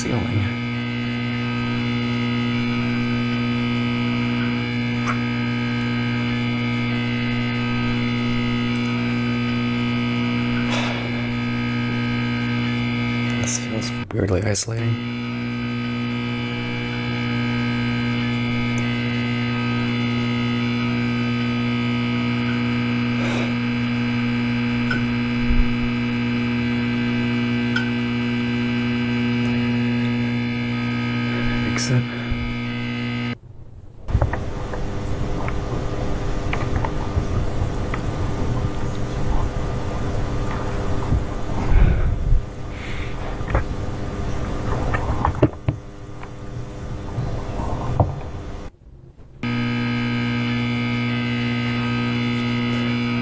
ceiling. This feels weirdly isolating.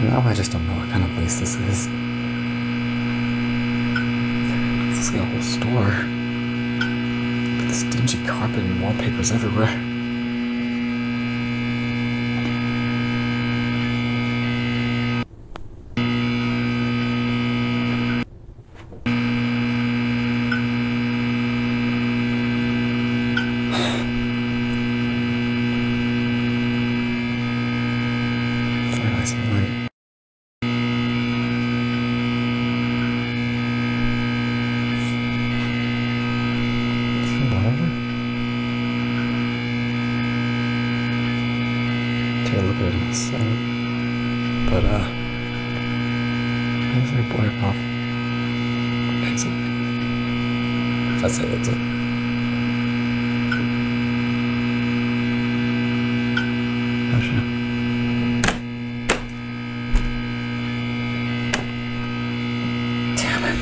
Now I just don't know what kind of place this is. This is like a whole store. This dingy carpet and wallpapers everywhere. A. But, uh, how's there boy off? Exit. That's it, exit. Gotcha. Damn it.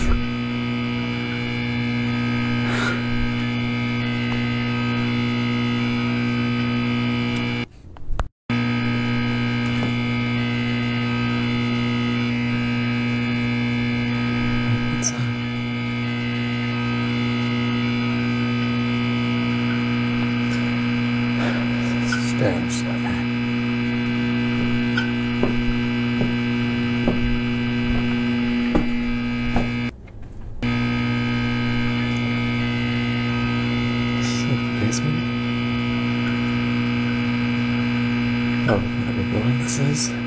It's, uh, Like the basement. Oh, whatever building this is.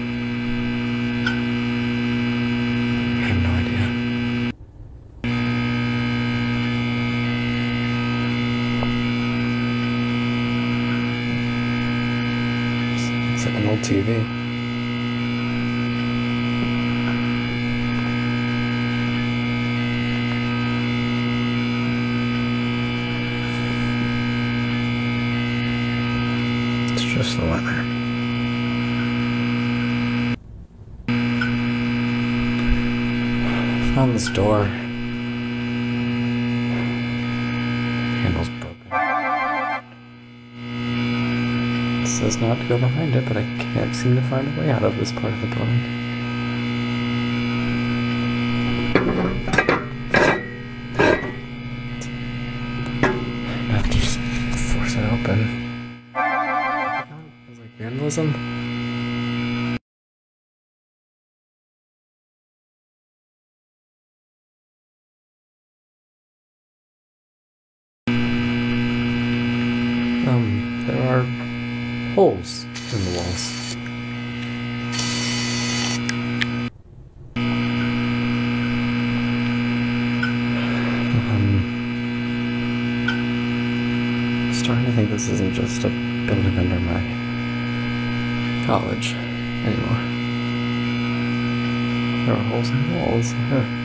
TV. It's just the weather. Found this door. Says not to go behind it, but I can't seem to find a way out of this part of the building. I have to just force it open. It's like vandalism. Um, there are holes in the walls. Um, starting to think this isn't just a building under my college anymore. There are holes in the walls. Huh.